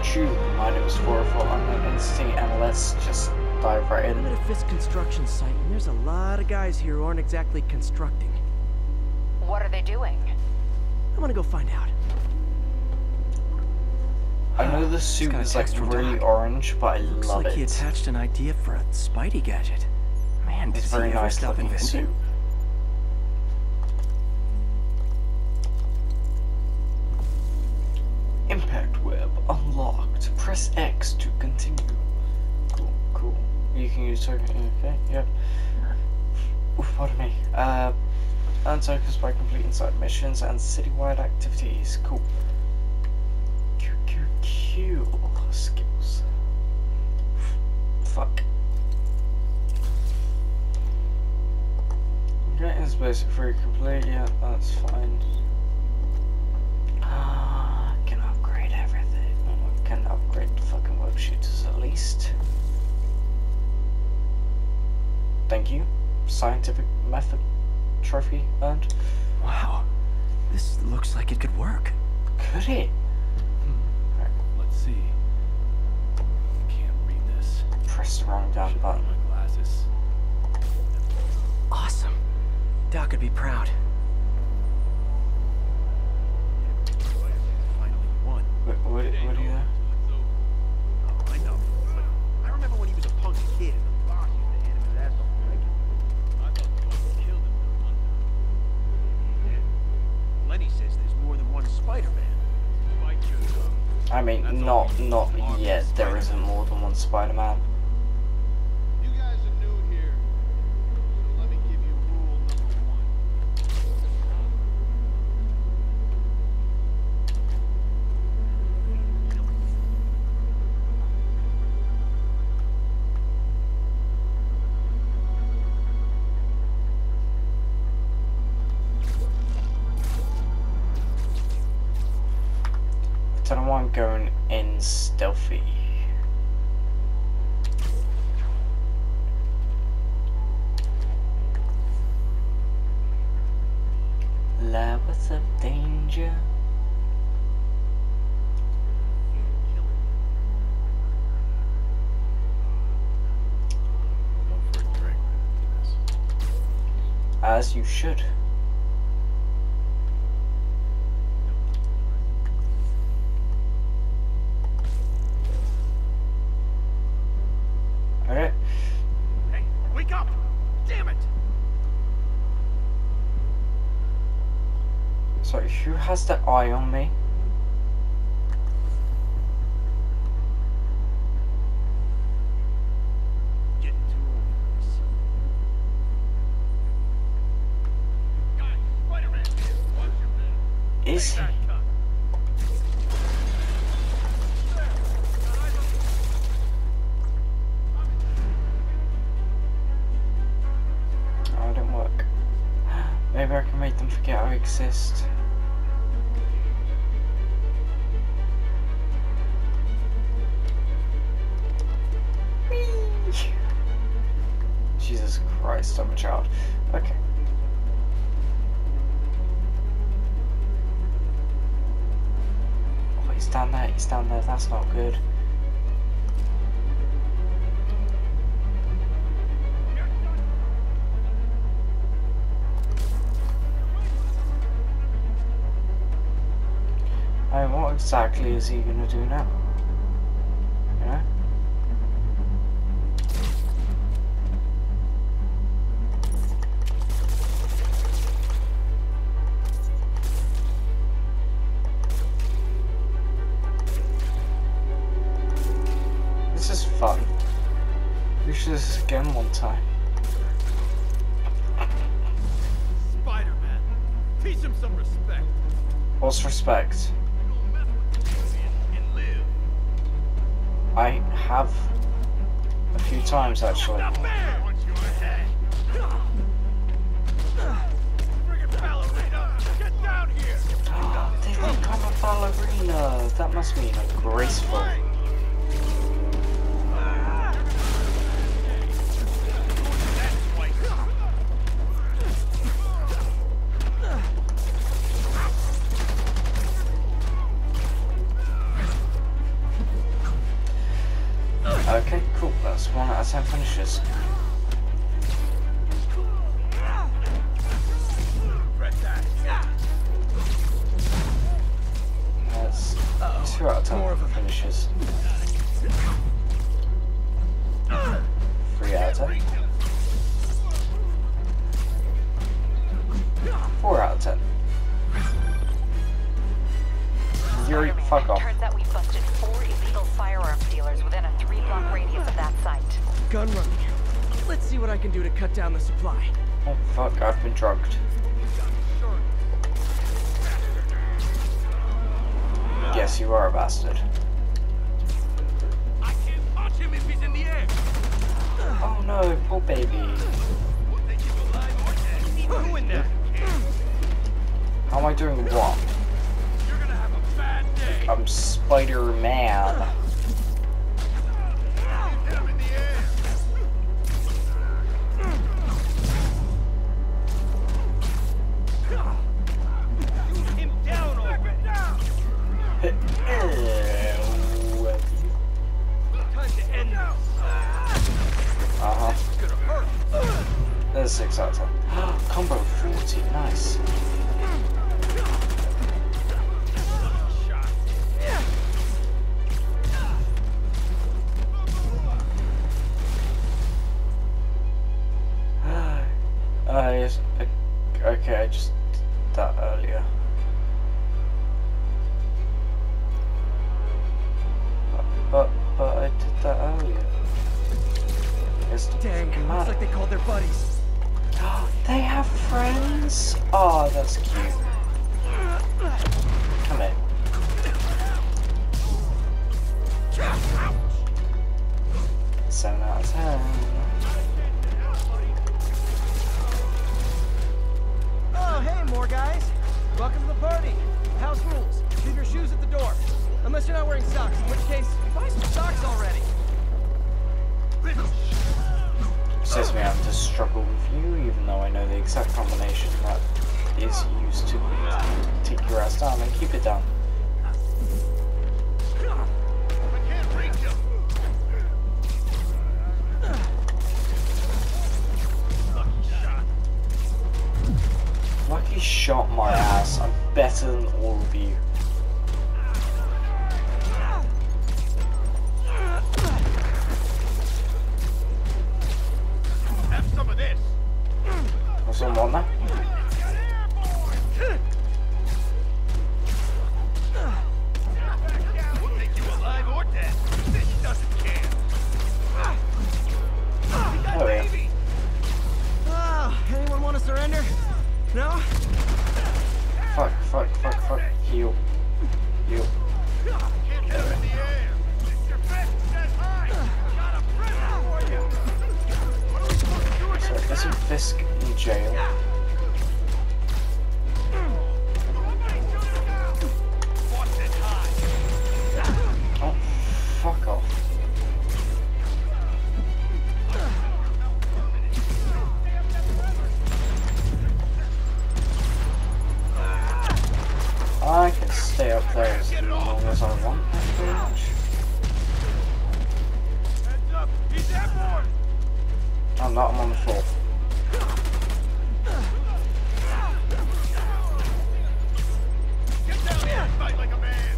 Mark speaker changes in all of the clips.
Speaker 1: YouTube. My name is 404. I'm an entity, and let's just dive right in.
Speaker 2: I'm at a Fisk construction site, and there's a lot of guys here who aren't exactly constructing.
Speaker 3: What are they doing?
Speaker 2: I want to go find out.
Speaker 1: I know the
Speaker 2: Just
Speaker 1: suit is like really
Speaker 2: Doc.
Speaker 1: orange, but I
Speaker 2: Looks
Speaker 1: love
Speaker 2: like he attached an idea for a Spidey gadget. Man,
Speaker 1: It's
Speaker 2: does
Speaker 1: very
Speaker 2: he ever
Speaker 1: nice
Speaker 2: stop
Speaker 1: looking
Speaker 2: inventing?
Speaker 1: suit. Unlocked. Press X to continue. Cool, cool. You can use token. Okay, yep. Oof, pardon me. Uh, earn tokens by completing side missions and citywide activities. Cool. Q Q Q skills. Fuck. Okay, it's basic free complete, yeah, that's fine. Upgrade the fucking work shooters at least. Thank you. Scientific method trophy earned.
Speaker 2: Wow, this looks like it could work.
Speaker 1: Could it?
Speaker 4: hmm Let's see. Can't read this.
Speaker 1: Press the wrong down
Speaker 4: Should
Speaker 1: button.
Speaker 4: my glasses.
Speaker 2: Awesome. Doc would be proud.
Speaker 4: Finally won.
Speaker 1: What, what, what do you there?
Speaker 4: Did. Lenny says there's more than one Spider-Man. Fight your tongue.
Speaker 1: I mean, not, not yet. There
Speaker 4: Spider-Man.
Speaker 1: isn't more than one Spider-Man. As you should. Okay.
Speaker 4: Hey, wake up! Damn it!
Speaker 1: So who has the eye on me?
Speaker 4: On
Speaker 1: Oh, it didn't work. Maybe I can make them forget I exist. Jesus Christ, I'm a child. Okay. Down there, down there, that's not good. I mean, what exactly is he gonna do now? Time.
Speaker 4: Spider-Man. Teach him some respect.
Speaker 1: What's respect?
Speaker 4: You don't mess with the champion and live.
Speaker 1: I have a few times actually.
Speaker 4: Not fair! Punch you in the head. Friggin' ballerina! Get down here!
Speaker 1: They think I'm a ballerina. That must mean I'm graceful.
Speaker 2: ashes.
Speaker 1: Oh, poor baby. How am I doing what? I'm Spider-Man. There's six out of ten. Combo cruelty, nice. Oh, that's cute.
Speaker 5: players do
Speaker 1: among on one.
Speaker 5: Heads up, he's airborne!
Speaker 1: I'm not, I'm on the floor.
Speaker 5: Get down here and fight like a man!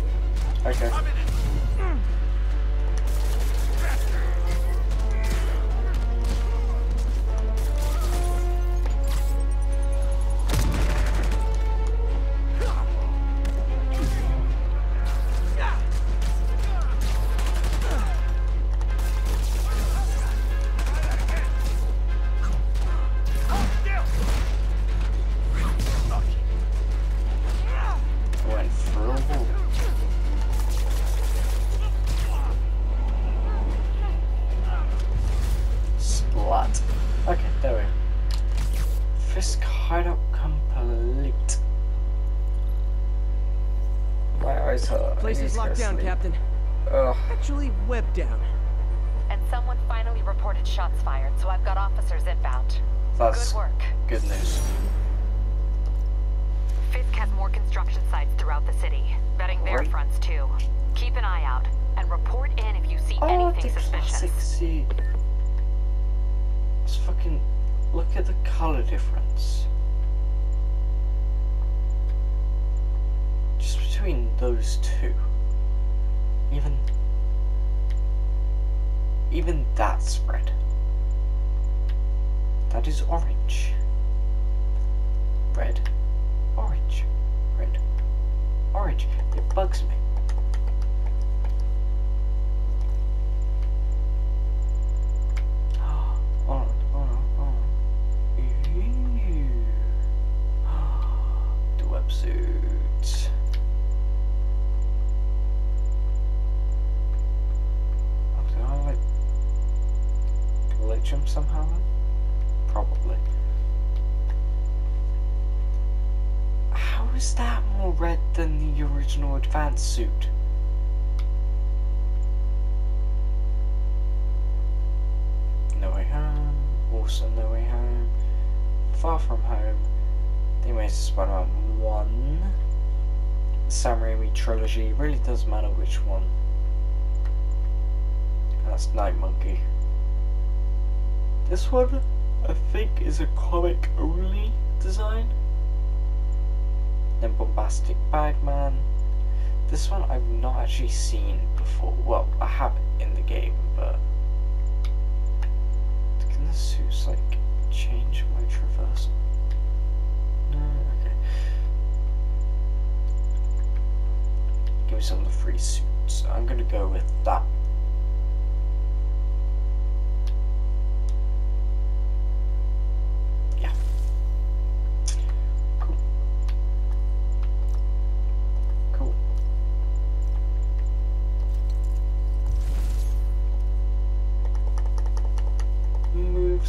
Speaker 1: Okay.
Speaker 2: web down.
Speaker 3: And someone finally reported shots fired, so I've got officers inbound.
Speaker 1: That's
Speaker 3: good work.
Speaker 1: Good news.
Speaker 3: Fisk has more construction sites throughout the city, betting
Speaker 1: right.
Speaker 3: their fronts too. Keep an eye out, and report in if you see
Speaker 1: oh,
Speaker 3: anything
Speaker 1: the
Speaker 3: suspicious.
Speaker 1: Sea. It's fucking... Look at the color difference. Just between those two. Even even that's red. That is orange. Red. Orange. Red. Orange. It bugs me. Is that more red than the original advanced suit? No Way Home, also No Way Home, Far From Home, The Amazing Spider-Man 1, the Sam Raimi trilogy, really doesn't matter which one. That's Night Monkey. This one, I think, is a comic only design. Then Bombastic Bagman. This one I've not actually seen before. Well, I have in the game, but can the suits like change my traversal? No, okay. Give me some of the free suits. I'm gonna go with that.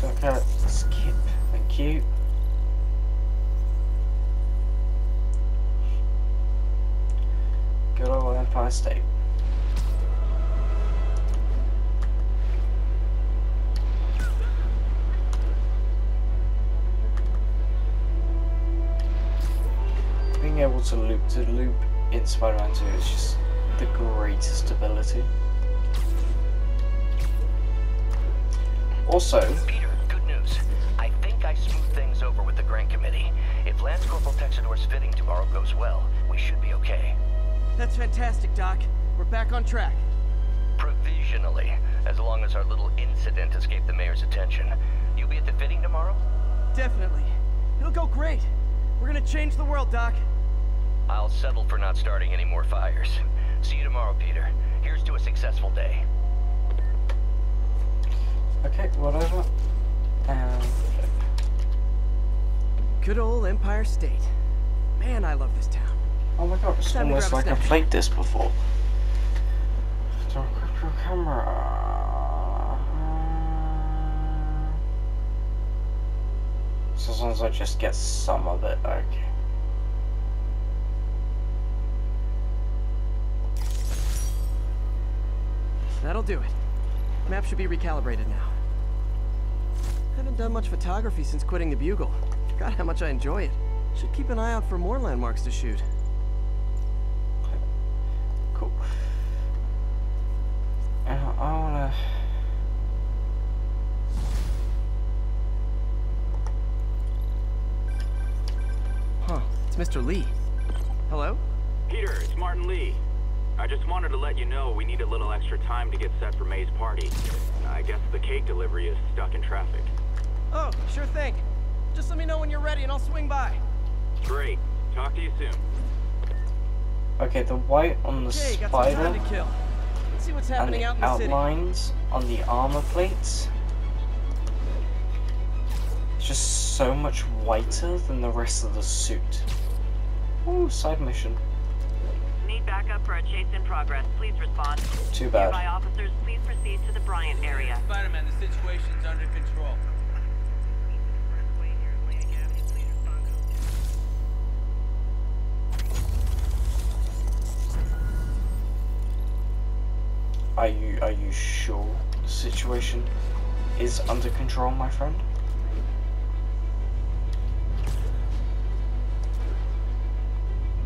Speaker 1: Go. Skip. Thank you. Good old Empire State. Being able to loop to loop in Spider-Man 2 is just the greatest ability. Also,
Speaker 6: Peter. I think I smoothed things over with the grant committee. If Lance Corporal Texidor's fitting tomorrow goes well, we should be okay.
Speaker 2: That's fantastic, Doc. We're back on track.
Speaker 6: Provisionally, as long as our little incident escaped the mayor's attention. You'll be at the fitting tomorrow?
Speaker 2: Definitely. It'll go great. We're gonna change the world, Doc.
Speaker 6: I'll settle for not starting any more fires. See you tomorrow, Peter. Here's to a successful day.
Speaker 1: okay, whatever. And
Speaker 2: Good old Empire State. Man, I love this town.
Speaker 1: oh my god, it's
Speaker 2: Time
Speaker 1: almost
Speaker 2: a
Speaker 1: like I've played this before. Don't grab your camera. So as long as I just get some of it, okay.
Speaker 2: That'll do it. Map should be recalibrated now. Haven't done much photography since quitting the Bugle. Forgot how much I enjoy it. Should keep an eye out for more landmarks to shoot.
Speaker 1: Cool. And I I wanna.
Speaker 2: Huh, it's Mr. Li. Hello?
Speaker 7: Peter, it's Martin Li. I just wanted to let you know we need a little extra time to get set for May's party. I guess the cake delivery is stuck in traffic.
Speaker 2: Oh, sure thing. Just let me know when you're ready and I'll swing by.
Speaker 7: Great. Talk to you soon.
Speaker 1: Okay, the white on the
Speaker 2: Okay, got some
Speaker 1: spider
Speaker 2: time to kill. Let's see what's
Speaker 1: and
Speaker 2: happening
Speaker 1: the
Speaker 2: out in the city.
Speaker 1: outlines on the armor plates. It's just so much whiter than the rest of the suit. Ooh, side mission.
Speaker 8: Need backup for a chase in progress. Please respond.
Speaker 1: Too bad.
Speaker 8: Nearby
Speaker 1: bad.
Speaker 8: officers, please proceed to the Bryant area.
Speaker 9: Spider-Man, the situation's under control.
Speaker 1: You are you sure the situation is under control, my friend?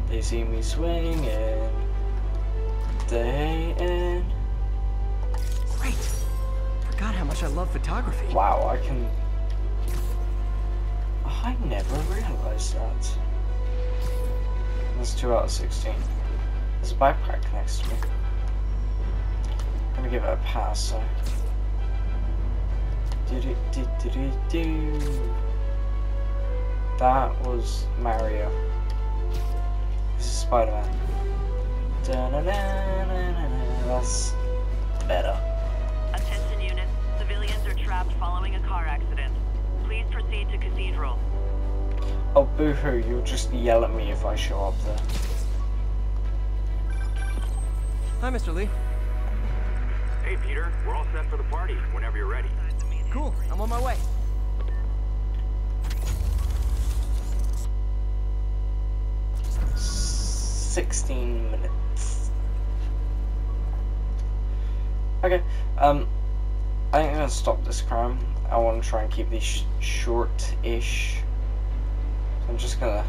Speaker 1: They see me swinging, they in.
Speaker 2: Great. Forgot how much I love photography.
Speaker 1: Wow, I can. I never realized that. That's two out of sixteen. There's a backpack next to me. Gonna give it a pass. So. Do do do do do. That was Mario. This is Spider-Man. That's better.
Speaker 8: Attention units. Civilians are trapped following a car accident. Please proceed to Cathedral.
Speaker 1: Oh, boo-hoo, you'll just yell at me if I show up there.
Speaker 2: Hi, Mr. Li.
Speaker 7: Hey, Peter, we're all set for the party whenever you're ready.
Speaker 2: Cool. I'm on my way.
Speaker 1: Sixteen minutes. Okay, um, I think I'm gonna stop this crime. I want to try and keep these sh short-ish. So I'm just gonna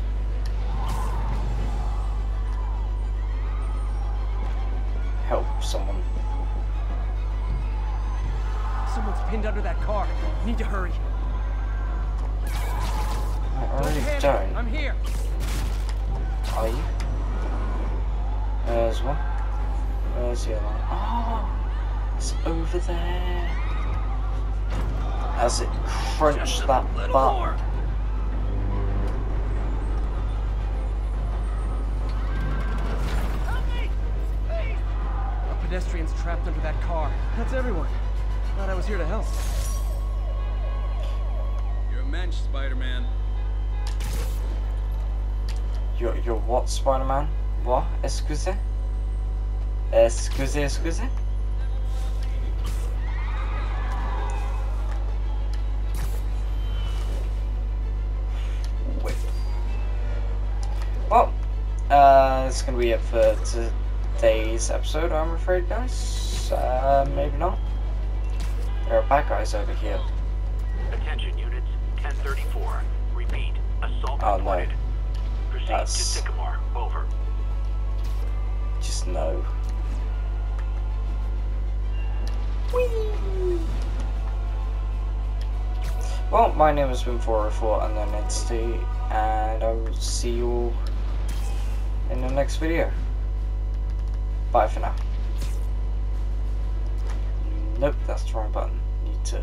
Speaker 1: help someone.
Speaker 2: Someone's pinned under that car. Need to hurry.
Speaker 1: I
Speaker 2: Don't
Speaker 1: really
Speaker 2: panic.
Speaker 1: don't.
Speaker 2: I'm here.
Speaker 1: Are you? There's one. Where's the other one? Oh, it's over there. As it crunched that butt.
Speaker 2: A pedestrian's trapped under that car. That's everyone. Thought I was here to help.
Speaker 9: You're a mensch, Spider-Man.
Speaker 1: You're, you're what, Spider-Man? What? Excuse? Excuse, excuse? Wait. Well, uh, that's gonna be it for today's episode, I'm afraid, guys. Uh, maybe not. There are bad guys over here.
Speaker 7: Attention units, 1034. Repeat, assault
Speaker 1: Oh, no.
Speaker 7: Proceed
Speaker 1: That's-
Speaker 7: to Sycamore. Over.
Speaker 1: Just no. Well, my name has been 404 Unknown Entity, and I will see you all in the next video. Bye for now. Nope, that's the wrong button. To